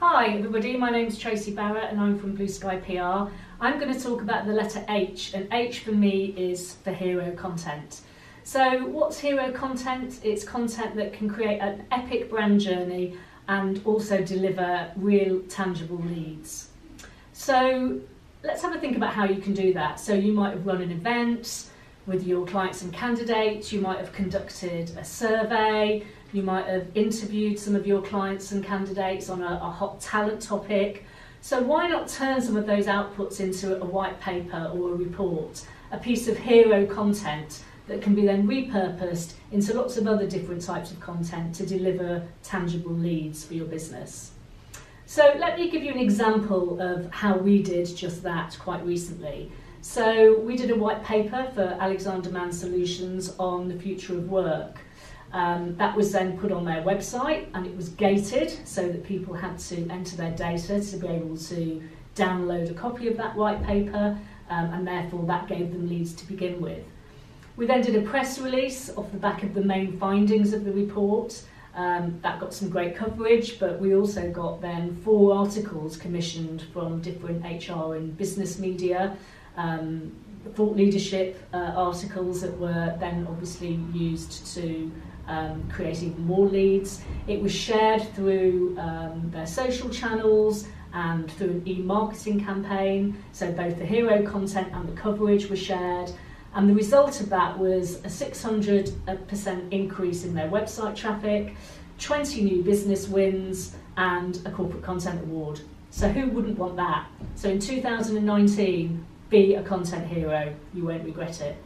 Hi everybody, my name's Tracey Barrett and I'm from BlueSky PR. I'm going to talk about the letter H and H for me is for hero content. So what's hero content? It's content that can create an epic brand journey and also deliver real tangible leads. So let's have a think about how you can do that. So you might have run an event with your clients and candidates, you might have conducted a survey, you might have interviewed some of your clients and candidates on a, a hot talent topic. So why not turn some of those outputs into a white paper or a report, a piece of hero content that can be then repurposed into lots of other different types of content to deliver tangible leads for your business. So let me give you an example of how we did just that quite recently. So we did a white paper for Alexander Mann Solutions on the future of work. Um, that was then put on their website and it was gated so that people had to enter their data to be able to download a copy of that white paper um, and therefore that gave them leads to begin with. We then did a press release off the back of the main findings of the report. Um, that got some great coverage, but we also got then four articles commissioned from different HR and business media, um, thought leadership uh, articles that were then obviously used to um, create even more leads. It was shared through um, their social channels and through an e-marketing campaign. So both the hero content and the coverage were shared. And the result of that was a 600% increase in their website traffic, 20 new business wins, and a corporate content award. So who wouldn't want that? So in 2019, be a content hero. You won't regret it.